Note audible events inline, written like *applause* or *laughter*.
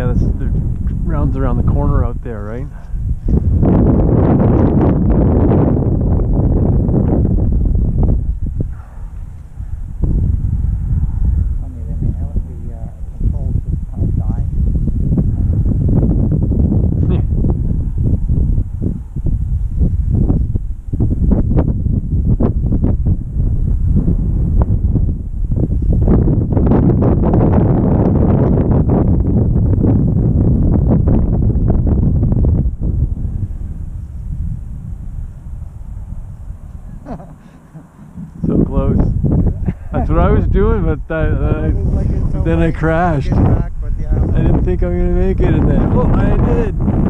Yeah, this the rounds around the corner out there, right? *laughs* so close. That's what I was doing, but that, uh, It like so then I crashed. back, yeah, I didn't think I was gonna make it, and then oh, I did. that's a mirror.